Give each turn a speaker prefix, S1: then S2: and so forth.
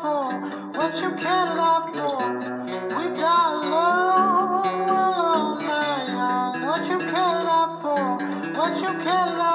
S1: for? What you counted up for? We got love we're on my own. What you counted up for? What you counted up